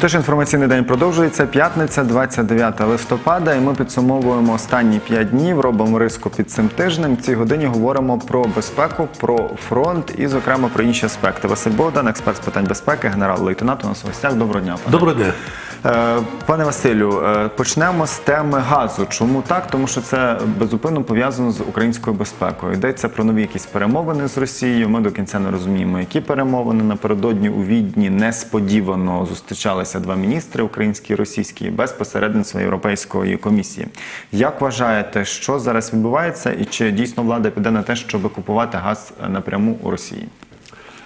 Отож, інформаційний день продовжується. П'ятниця, 29 листопада, і ми підсумовуємо останні п'ять днів. Робимо риску під цим тижнем. В цій годині говоримо про безпеку, про фронт і, зокрема, про інші аспекти. Василь Богдан, експерт з питань безпеки, генерал-лейтенант у нас у гостях. Доброго дня. пане. Доброго дня. Е, Пане Василю, е, почнемо з теми газу. Чому так? Тому що це безупинно пов'язано з українською безпекою. Йдеться про нові якісь перемовини з Росією. Ми до кінця не розуміємо, які перемовини напередодні у Відні несподівано зустрічалися два міністри українські і російські без посередництва Європейської комісії. Як вважаєте, що зараз відбувається, і чи дійсно влада піде на те, щоб купувати газ напряму у Росії?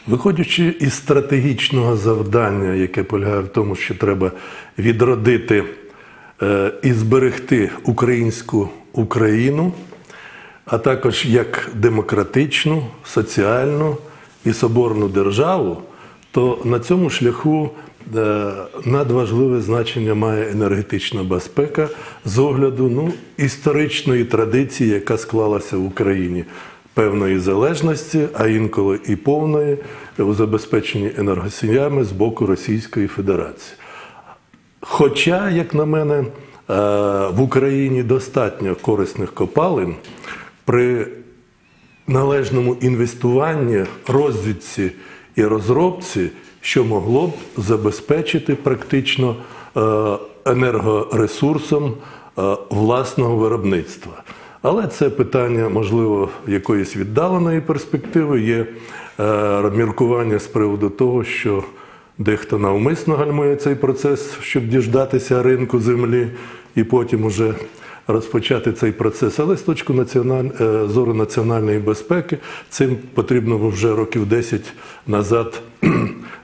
Виходячи із стратегічного завдання, яке полягає в тому, що треба відродити е, і зберегти українську Україну, а також як демократичну, соціальну і соборну державу, то на цьому шляху надважливе значення має енергетична безпека з огляду ну, історичної традиції, яка склалася в Україні. Певної залежності, а інколи і повної у забезпеченні енергосіями з боку Російської Федерації. Хоча, як на мене, е, в Україні достатньо корисних копалин при належному інвестуванні, розвідці і розробці, що могло б забезпечити практично е, енергоресурсом е, власного виробництва. Але це питання, можливо, якоїсь віддаленої перспективи. Є е, міркування з приводу того, що дехто навмисно гальмує цей процес, щоб діждатися ринку землі і потім уже розпочати цей процес. Але з точки національ... е, зору національної безпеки цим потрібно вже років 10 назад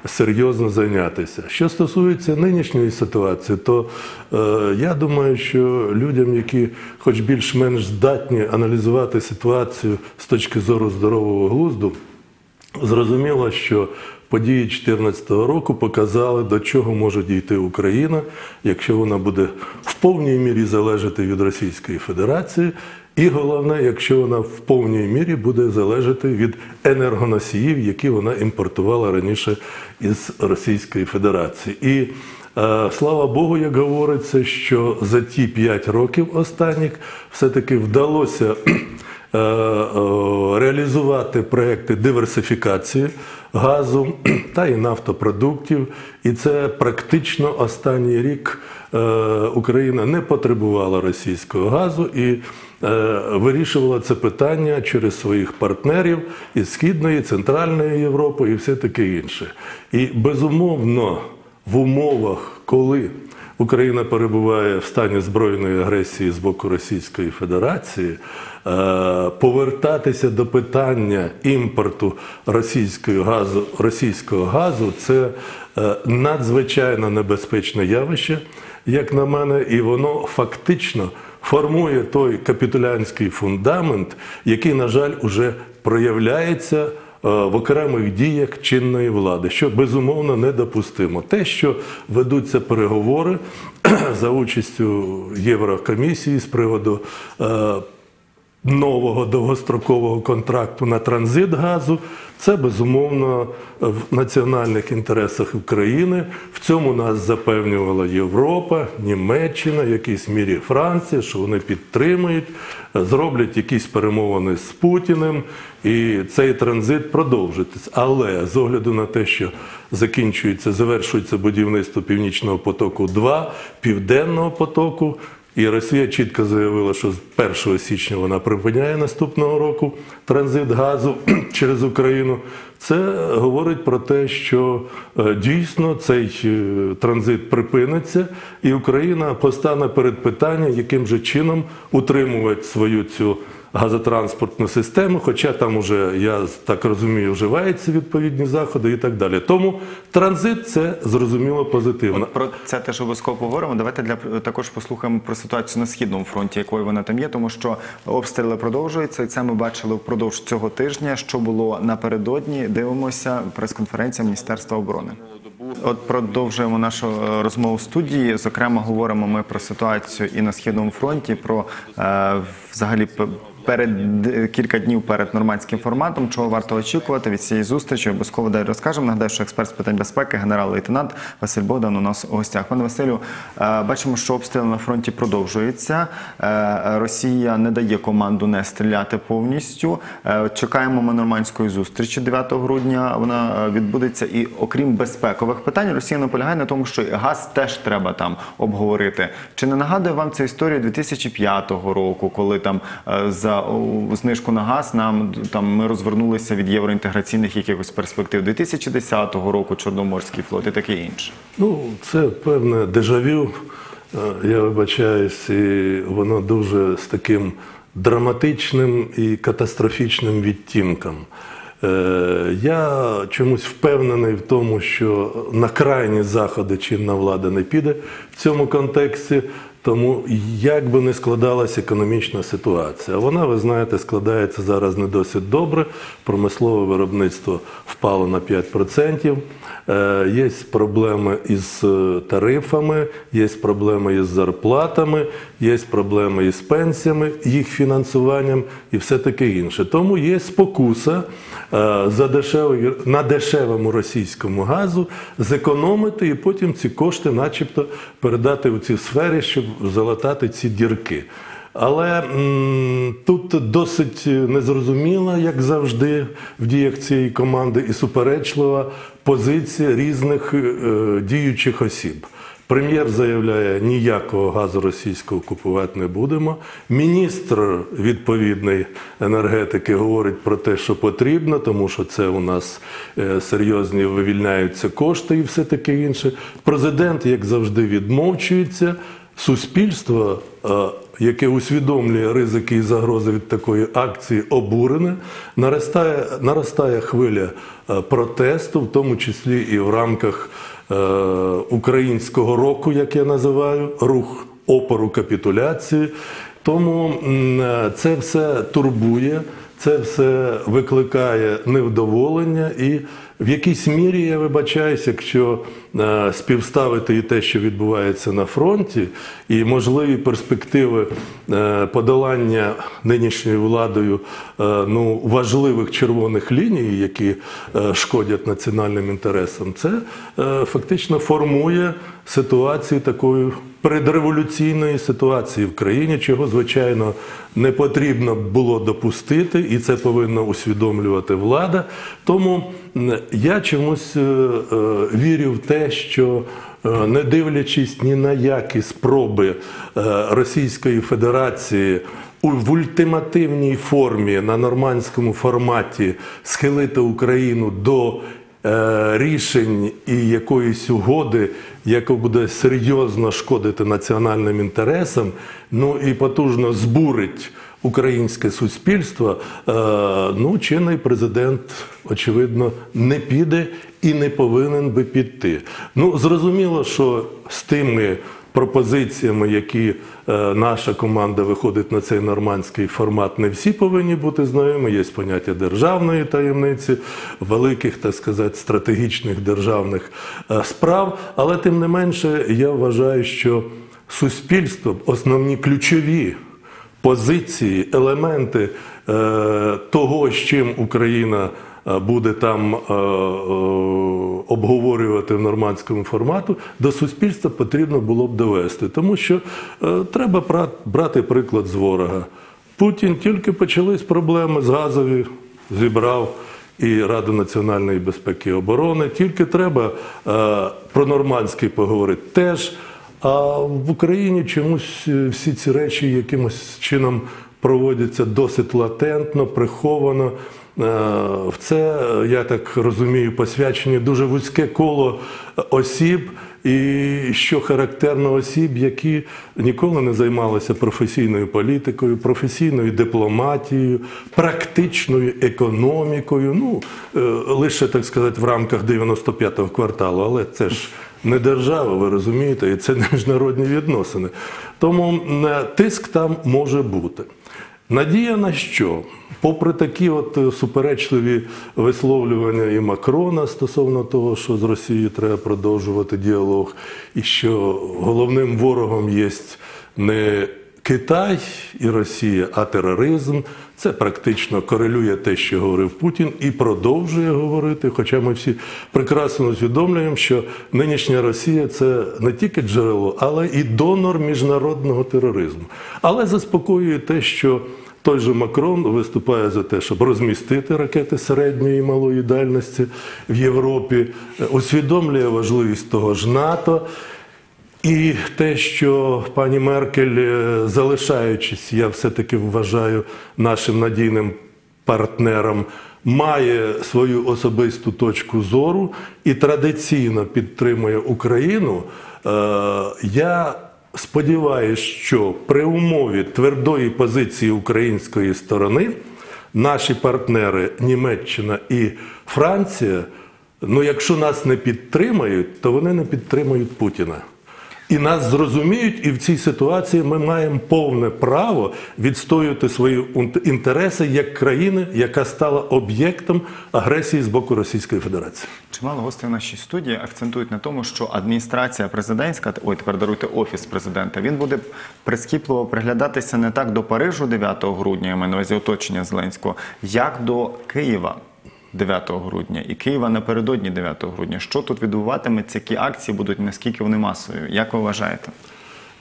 серйозно зайнятися. Що стосується нинішньої ситуації, то е, я думаю, що людям, які хоч більш-менш здатні аналізувати ситуацію з точки зору здорового глузду, зрозуміло, що події 2014 року показали, до чого може дійти Україна, якщо вона буде в повній мірі залежати від Російської Федерації. І головне, якщо вона в повній мірі буде залежати від енергоносіїв, які вона імпортувала раніше із Російської Федерації. І е, слава Богу, як говориться, що за ті 5 років останніх все-таки вдалося реалізувати проекти диверсифікації газу та і нафтопродуктів. І це практично останній рік е, Україна не потребувала російського газу і е, вирішувала це питання через своїх партнерів із Східної, Центральної Європи і все таке інше. І безумовно в умовах, коли Україна перебуває в стані збройної агресії з боку Російської Федерації, е, повертатися до питання імпорту російського газу, російського газу це е, надзвичайно небезпечне явище, як на мене, і воно фактично формує той капітулянський фундамент, який, на жаль, уже проявляється в окремих діях чинної влади, що безумовно недопустимо. Те, що ведуться переговори за участю Єврокомісії з приводу е, нового довгострокового контракту на транзит газу, це безумовно в національних інтересах України. В цьому нас запевнювала Європа, Німеччина, в якійсь мірі Франція, що вони підтримують, зроблять якісь перемовини з Путіним, і цей транзит продовжиться. Але з огляду на те, що закінчується, завершується будівництво Північного потоку 2 Південного потоку. І Росія чітко заявила, що з 1 січня вона припиняє наступного року транзит газу через Україну. Це говорить про те, що е, дійсно цей е, транзит припиниться, і Україна постане перед питанням, яким же чином утримувати свою цю газотранспортну систему, хоча там уже, я так розумію, вживаються відповідні заходи і так далі. Тому транзит це зрозуміло позитивно. От про це теж обов'язково поговоримо. Давайте для також послухаємо про ситуацію на східному фронті, якою вона там є, тому що обстріли продовжуються, і це ми бачили впродовж цього тижня. Що було напередодні? Дивимося прес-конференція Міністерства оборони. От продовжуємо нашу е, розмову в студії. Зокрема, говоримо ми про ситуацію і на східному фронті, про е, взагалі перед кілька днів перед нормандським форматом. Чого варто очікувати від цієї зустрічі? Обов'язково далі розкажемо. Нагадаю, що експерт з питань безпеки, генерал-лейтенант Василь Богдан у нас у гостях. Пане Василю, е, бачимо, що обстріли на фронті продовжуються. Е, Росія не дає команду не стріляти повністю. Е, Чекаємо ми нормандської зустрічі 9 грудня. Вона відбудеться. І окрім безпекових питань, Росія наполягає на тому, що газ теж треба там обговорити. Чи не нагадує вам ця історія 2005 року, коли там е, за знижку на газ нам там ми розвернулися від євроінтеграційних якихось перспектив 2010 року Чорноморський флот і таке інше? Ну, це певне дежавю. Е, Я вибачаюсь, і воно дуже з таким драматичним і катастрофічним відтінком. Е, Я чомусь впевнений в тому, що на крайні заходи чинна влада не піде в цьому контексті. Тому як би не складалася економічна ситуація, вона, ви знаєте, складається зараз не досить добре. Промислове виробництво впало на 5%. Е, Є проблеми із е, тарифами, є проблеми із зарплатами, є проблеми із пенсіями, їх фінансуванням і все таке інше. Тому є спокуса е, за дешевий, на дешевому російському газу зекономити і потім ці кошти, начебто, передати у ці сфері, щоб залатати ці дірки. Але м, тут досить незрозуміла, як завжди, в діях цієї команди, і суперечлива позиція різних е, діючих осіб. Прем'єр заявляє, ніякого газу російського купувати не будемо. Міністр відповідний енергетики говорить про те, що потрібно, тому що це у нас е, серйозні вивільняються кошти і все таке інше. Президент, як завжди, відмовчується. Суспільство, е, яке усвідомлює ризики і загрози від такої акції, обурене, наростає, наростає хвиля е, протесту, в тому числі і в рамках е, українського року, як я називаю, рух опору капітуляції. Тому це все турбує, це все викликає невдоволення і в якійсь мірі я вибачаюсь, якщо співставити і те, що відбувається на фронті, і можливі перспективи е, подолання нинішньою владою е, ну, важливих червоних ліній, які е, шкодять національним інтересам, це е, фактично формує ситуацію такої передреволюційної ситуації в країні, чого звичайно не потрібно було допустити, і це повинна усвідомлювати влада. Тому я чомусь е, е, вірю в те, що е, не дивлячись ні на які спроби е, Російської Федерації в ультимативній формі на нормандському форматі схилити Україну до е, рішень і якоїсь угоди, яка буде серйозно шкодити національним інтересам, ну і потужно збурить українське суспільство, е, ну, чинний президент, очевидно, не піде і не повинен би піти. Ну, зрозуміло, що з тими пропозиціями, які е, наша команда виходить на цей нормандський формат, не всі повинні бути знайомі. Є поняття державної таємниці, великих, так сказати, стратегічних державних е, справ. Але тим не менше, я вважаю, що суспільство, основні ключові позиції, елементи е, того, з чим Україна е, буде там е, обговорювати в нормандському формату, до суспільства потрібно було б довести. Тому що треба брати приклад з ворога. Путін тільки почались проблеми з газові, зібрав і Раду національної безпеки і оборони. Тільки треба е, про нормандський поговорити теж. А в Україні чомусь е, всі ці речі якимось чином проводяться досить латентно, приховано. Е, В це, е, я так розумію, посвячені дуже вузьке коло осіб, і що характерно осіб, які ніколи не займалися професійною політикою, професійною дипломатією, практичною економікою. Ну лише так сказати, в рамках 95-го кварталу, але це ж не держава, ви розумієте, і це не міжнародні відносини. Тому е, тиск там може бути. Надія на що? Попри такі от е, суперечливі висловлювання і Макрона стосовно того, що з Росією треба продовжувати діалог, і що головним ворогом є не Китай і Росія, а тероризм це практично корелює те, що говорив Путін, і продовжує говорити. Хоча ми всі прекрасно усвідомлюємо, що нинішня Росія це не тільки джерело, але і донор міжнародного тероризму. Але заспокоює те, що той же Макрон виступає за те, щоб розмістити ракети середньої і малої дальності в Європі, усвідомлює важливість того ж НАТО. І те, що пані Меркель, е, залишаючись, я все-таки вважаю нашим надійним партнером, має свою особисту точку зору і традиційно підтримує Україну. Е, Я сподіваюся, що при умові твердої позиції української сторони наші партнери Німеччина і Франція, ну якщо нас не підтримають, то вони не підтримують Путіна. І нас зрозуміють, і в цій ситуації ми маємо повне право відстоювати свої інтереси як країни, яка стала об'єктом агресії з боку Російської Федерації. Чимало гостей в нашій студії акцентують на тому, що адміністрація президентська, ой, тепер даруйте офіс президента, він буде прискіпливо приглядатися не так до Парижу 9 грудня, я маю на увазі оточення Зеленського, як до Києва 9 грудня і Києва напередодні 9 грудня. Що тут відбуватиметься, які акції будуть, наскільки вони масові? Як ви вважаєте?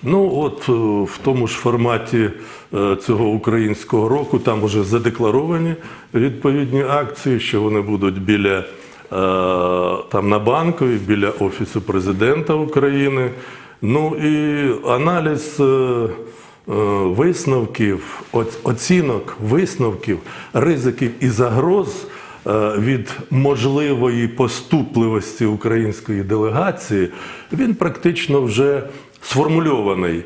Ну, от е, в тому ж форматі е, цього українського року там вже задекларовані відповідні акції, що вони будуть біля е, там на банковій, біля Офісу президента України. Ну і аналіз висновків, оцінок висновків, ризиків і загроз від можливої поступливості української делегації, він практично вже сформульований.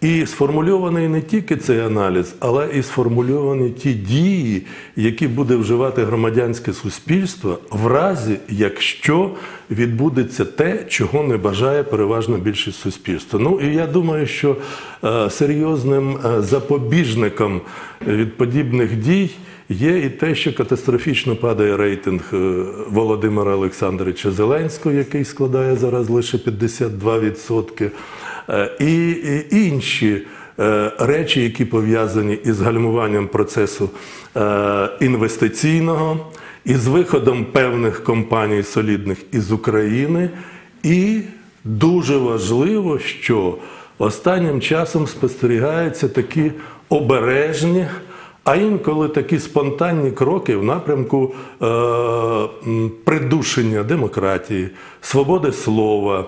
І сформульований не тільки цей аналіз, але і сформульовані ті дії, які буде вживати громадянське суспільство в разі, якщо відбудеться те, чого не бажає переважна більшість суспільства. Ну і я думаю, що е, серйозним е, запобіжником від подібних дій є і те, що катастрофічно падає рейтинг е, Володимира Олександровича Зеленського, який складає зараз лише 52%. Е, І інші е, речі, які пов'язані із гальмуванням процесу інвестиційного, із виходом певних компаній солідних із України. І дуже важливо, що останнім часом спостерігаються такі обережні. А інколи такі спонтанні кроки в напрямку е, придушення демократії, свободи слова, е,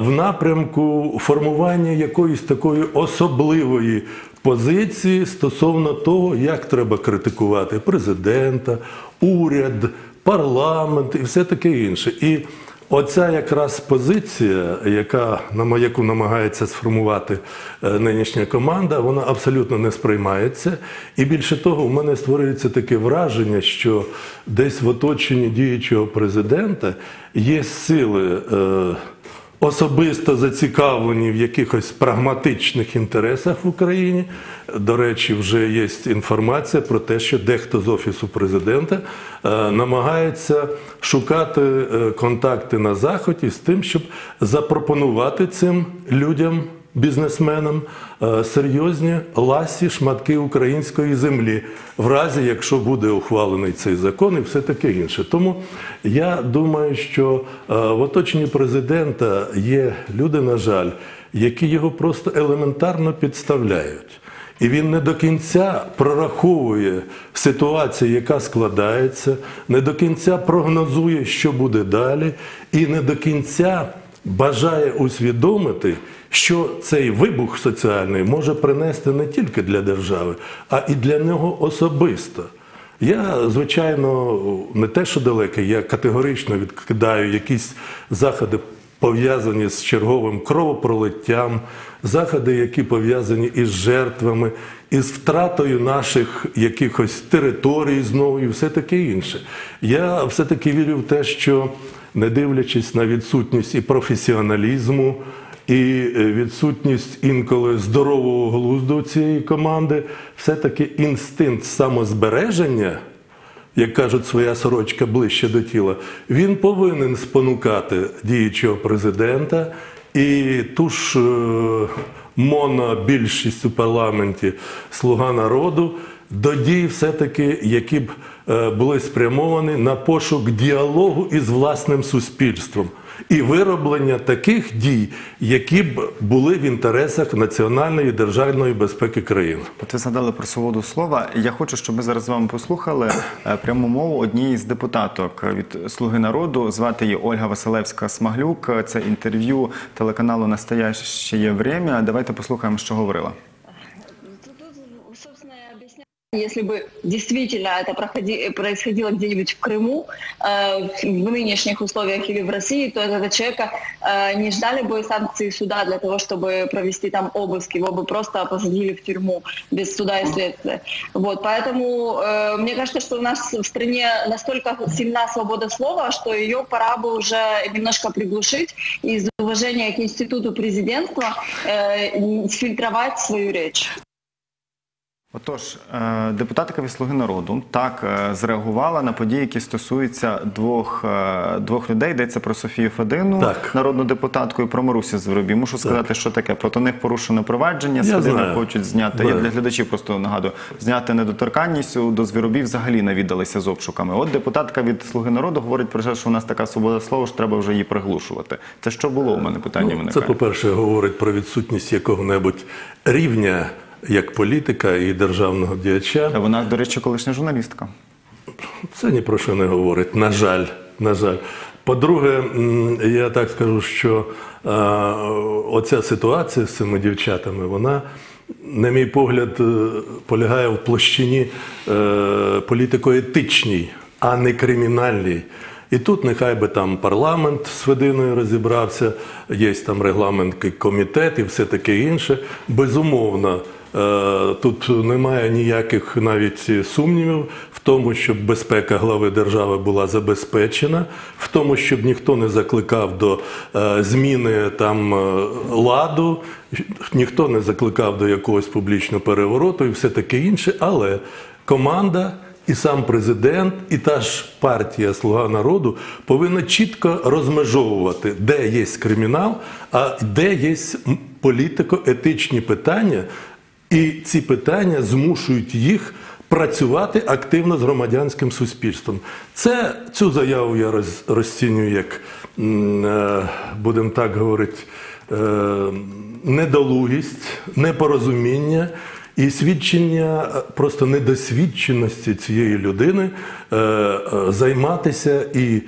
в напрямку формування якоїсь такої особливої позиції стосовно того, як треба критикувати президента, уряд, парламент і все таке інше. І Оця якраз позиція, яка на яку намагається сформувати е, нинішня команда, вона абсолютно не сприймається. І більше того, у мене створюється таке враження, що десь в оточенні діючого президента є сили. Е, особисто зацікавлені в якихось прагматичних інтересах в Україні. До речі, вже є інформація про те, що дехто з офісу президента е, намагається шукати е, контакти на заході з тим, щоб запропонувати цим людям. Бізнесменам е, серйозні ласі шматки української землі, в разі якщо буде ухвалений цей закон і все таке інше. Тому я думаю, що е, в оточенні президента є люди, на жаль, які його просто елементарно підставляють. І він не до кінця прораховує ситуацію, яка складається, не до кінця прогнозує, що буде далі, і не до кінця бажає усвідомити, що цей вибух соціальний може принести не тільки для держави, а і для нього особисто. Я, звичайно, не те, що далекий, я категорично відкидаю якісь заходи, пов'язані з черговим кровопролиттям, заходи, які пов'язані із жертвами, із втратою наших якихось територій знову і все таке інше. Я все-таки вірю в те, що не дивлячись на відсутність і професіоналізму, і е, відсутність інколи здорового глузду цієї команди, все-таки інстинкт самозбереження, як кажуть, своя сорочка ближче до тіла, він повинен спонукати діючого президента. І ту ж е, монобільшість у парламенті Слуга народу до дій, все-таки, які б е, були спрямовані на пошук діалогу із власним суспільством і вироблення таких дій, які б були в інтересах національної і державної безпеки країни. От ви згадали про свободу слова. Я хочу, щоб ми зараз з вами послухали е, пряму мову однієї з депутаток від Слуги народу. Звати її Ольга Василевська Смаглюк. Це інтерв'ю телеканалу Настояще є время. Давайте послухаємо, що говорила. Если бы действительно это происходило где-нибудь в Крыму, э, в нынешних условиях или в России, то этого человека э, не ждали бы санкции суда для того, чтобы провести там обыск, его бы просто посадили в тюрьму без суда и следствия. Вот, поэтому э, мне кажется, что у нас в стране настолько сильна свобода слова, что ее пора бы уже немножко приглушить из уважения к институту президентства сфильтровать свою речь. Отож, е, депутатка від Слуги народу так е, зреагувала на події, які стосуються двох, е, двох людей. Йдеться про Софію Федину, Так. народну депутатку, і про Марусю Звиробій. Мушу сказати, що таке. Проти них порушено провадження. Знаю. хочуть зняти. Я для глядачів просто нагадую, зняти недоторканність до Звіробій взагалі навідалися з обшуками. От депутатка від Слуги народу говорить про те, що у нас така свобода слова, що треба вже її приглушувати. Це що було у мене питання? Ну, виникає. це, по-перше, говорить про відсутність якого-небудь рівня як політика і державного діяча. Вона, до речі, колишня журналістка. Це ні про що не говорить. На жаль, на жаль. По-друге, я так скажу, що е, оця ситуація з цими дівчатами, вона, на мій погляд, е, полягає в площині е, політико-етичній, а не кримінальній. І тут нехай би там парламент з Фединою розібрався, є там регламентний комітет і все таке інше. Безумовно, Тут немає ніяких навіть сумнівів в тому, щоб безпека глави держави була забезпечена, в тому, щоб ніхто не закликав до е, зміни там е, ладу, ніхто не закликав до якогось публічного перевороту і все таке інше. Але команда. І сам президент, і та ж партія Слуга народу повинна чітко розмежовувати, де є кримінал, а де є політико-етичні питання, і ці питання змушують їх працювати активно з громадянським суспільством. Це цю заяву я роз, розцінюю як, е, будемо так говорити, е, недолугість, непорозуміння. І свідчення просто недосвідченості цієї людини е, е, займатися і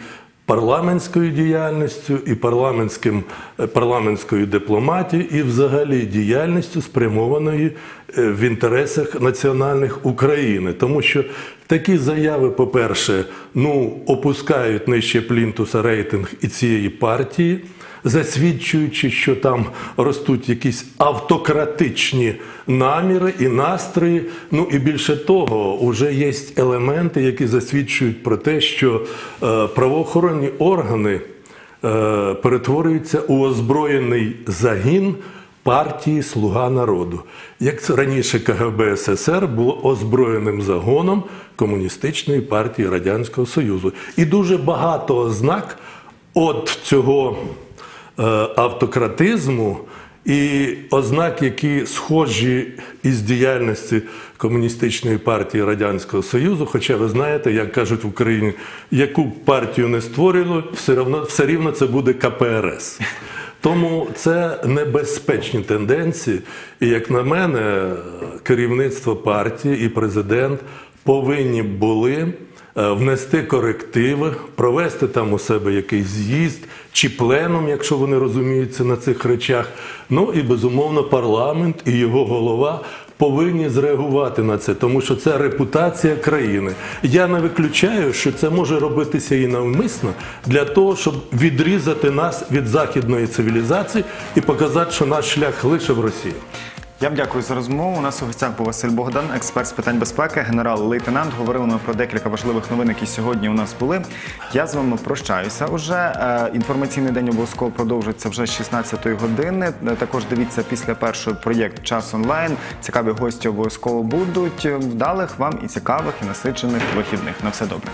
парламентською діяльністю, і парламентським, е, парламентською дипломатією, і взагалі діяльністю спрямованої в інтересах національних України. Тому що такі заяви, по-перше, ну опускають нижче плінтуса рейтинг і цієї партії засвідчуючи, що там ростуть якісь автократичні наміри і настрої. Ну і більше того, вже є елементи, які засвідчують про те, що е, правоохоронні органи е, перетворюються у озброєний загін. Партії Слуга народу, як це раніше КГБ СССР було озброєним загоном комуністичної партії Радянського Союзу, і дуже багато ознак от цього е, автократизму і ознак, які схожі із діяльності комуністичної партії Радянського Союзу. Хоча ви знаєте, як кажуть в Україні, яку б партію не створили, все рівно, все рівно це буде КПРС. Тому це небезпечні тенденції, і як на мене, керівництво партії і президент повинні були е, внести корективи, провести там у себе якийсь з'їзд чи пленум, якщо вони розуміються на цих речах. Ну і безумовно парламент і його голова. Повинні зреагувати на це, тому що це репутація країни. Я не виключаю, що це може робитися і навмисно для того, щоб відрізати нас від західної цивілізації і показати, що наш шлях лише в Росії. Я вам дякую за розмову. У нас у гостях був Василь Богдан, експерт з питань безпеки, генерал-лейтенант. Говорили ми про декілька важливих новин, які сьогодні у нас були. Я з вами прощаюся. Уже Е, інформаційний день обов'язково продовжиться вже з 16-ї години. Е, Також дивіться після першого проєкт час онлайн. Цікаві гості обов'язково будуть. Вдалих вам і цікавих, і насичених вихідних. На все добре.